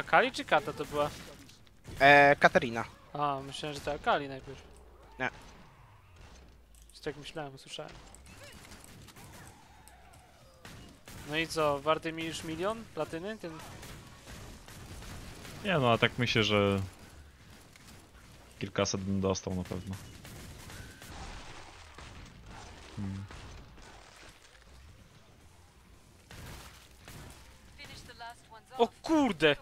Akali czy Kata to była? Eee, Katarina. A, myślałem, że to Akali najpierw. Nie. Tak myślałem, usłyszałem. No i co, warty mi już milion platyny? Ten... Nie no, a tak myślę, że kilkaset bym dostał na pewno. Hmm. O kurde!